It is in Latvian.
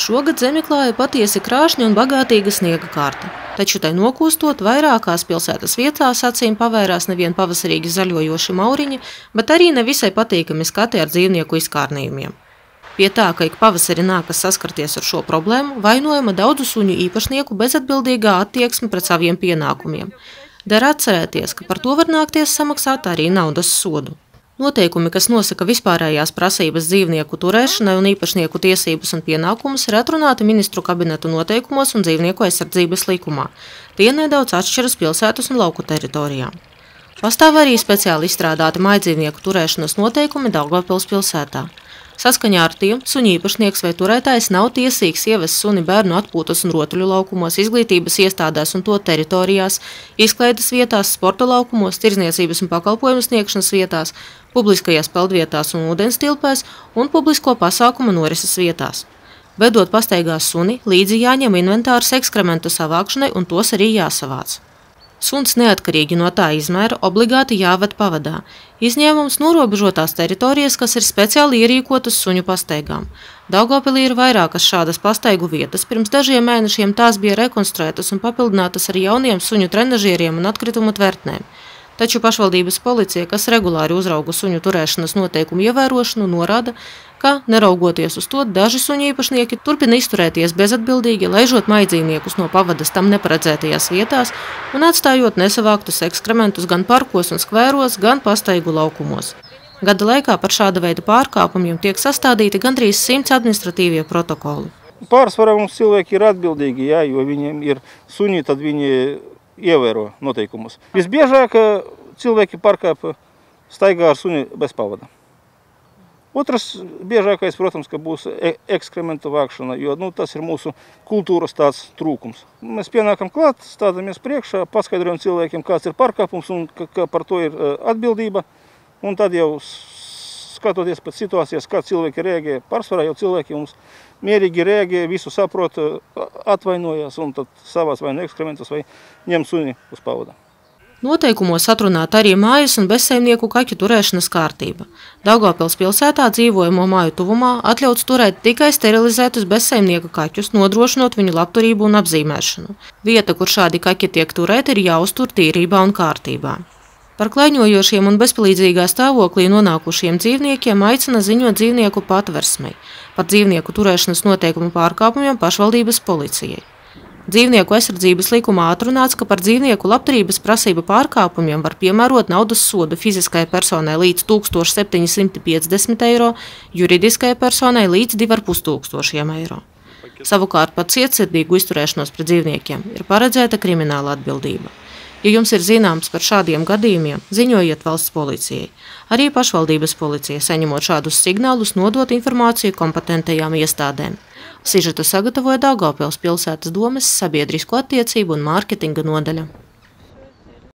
Šogad zemi klāja patiesi krāšņa un bagātīga sniega kārta. Taču tai nokūstot vairākās pilsētas vietās acīm pavērās nevien pavasarīgi zaļojoši mauriņi, bet arī nevisai patīkami skati ar dzīvnieku izkārnījumiem. Pie tā, ka ik pavasari nākas saskarties ar šo problēmu, vainojama daudzu suņu īpašnieku bezatbildīgā attieksme pret saviem pienākumiem. Der atcerēties, ka par to var nākties samaksāt arī naudas sodu. Noteikumi, kas nosaka vispārējās prasības dzīvnieku turēšanai un īpašnieku tiesības un pienākumus, ir atrunāti ministru kabinetu noteikumos un dzīvnieku aizsardzības likumā. Tie nedaudz atšķiras pilsētas un lauku teritorijām. Pastāv arī speciāli izstrādāti maidzīvnieku turēšanas noteikumi Daugavpils pilsētā. Saskaņā ar tiem suņu īpašnieks vai turētājs nav tiesīgs ievest suni bērnu atpūtas un rotuļu laukumos, izglītības iestādēs un to teritorijās, izklaides vietās, sporta laukumos, tirzniecības un pakalpojumu sniegšanas vietās, publiskajās peldvietās un ūdens tilpēs un publisko pasākumu norises vietās. Vedot pastaigās suni, līdzi jāņem inventārs ekskrementu savākšanai un tos arī jāsavāc. Suns neatkarīgi no tā izmēra obligāti jāved pavadā. Izņēmums norobežotās teritorijas, kas ir speciāli ierīkotas suņu pastaigām. Daugavpilī ir vairākas šādas pastaigu vietas. Pirms dažiem mēnešiem tās bija rekonstruētas un papildinātas ar jauniem suņu trenažieriem un atkritumu tvertnēm. Taču pašvaldības policija, kas regulāri uzrauga suņu turēšanas noteikumu ievērošanu, norāda, ka, neraugoties uz to, daži suņu īpašnieki turpina izturēties bezatbildīgi, laižot maidzīvniekus no pavadas tam neparedzētajās vietās un atstājot nesavāktus ekskrementus gan parkos un skvēros, gan pastaigu laukumos. Gada laikā par šāda veida pārkāpumiem tiek sastādīti gandrīz simts administratīvie protokoli. Pārsvarā mums cilvēki ir atbildīgi, jā, jo viņiem ir suņi, tad viņi ievēro noteikumus. Visbiežāk cilvēki pārkāpa staigā ar suni bez pavada. Otrs biežākais, protams, ka būs e ekskrementu vākšana, jo nu, tas ir mūsu kultūras tāds trūkums. Mēs pienākam klāt, stādamies priekšā, paskaidrojam cilvēkiem, kāds ir pārkāpums un ka, ka par to ir atbildība. Un tad jau skatoties pēc situācijas, kā cilvēki rēģē, pārsvarā jau cilvēki mums mierīgi rēģē, visu saprot, atvainojas un tad savās vai ekskrementus vai ņem suni uz pavada. Noteikumos atrunāta arī mājas un bezsaimnieku kaķu turēšanas kārtība. Daugavpils pilsētā dzīvojamo māju tuvumā atļauts turēt tikai sterilizētus bezsaimnieku kaķus, nodrošinot viņu labturību un apzīmēšanu. Vieta, kur šādi kaķi tiek turēti, ir jāuztur tīrībā un kārtībā. Par klaiņojošiem un bezpalīdzīgā stāvoklī nonākušiem dzīvniekiem aicina ziņot dzīvnieku patversmei, par dzīvnieku turēšanas noteikumu pārkāpumiem pašvaldības policijai. Dzīvnieku aizsardzības likumā atrunāts, ka par dzīvnieku labturības prasību pārkāpumiem var piemērot naudas sodu fiziskai personai līdz 1750 eiro, juridiskai personai līdz 2500 eiro. Savukārt par cietsirdīgu izturēšanos pret dzīvniekiem ir paredzēta krimināla atbildība. Ja jums ir zināms par šādiem gadījumiem, ziņojiet valsts policijai. Arī pašvaldības policija, saņemot šādus signālus, nodot informāciju kompetentajām iestādēm. Sižetu sagatavoja Daugavpils pilsētas domes sabiedrisko attiecību un mārketinga nodaļa.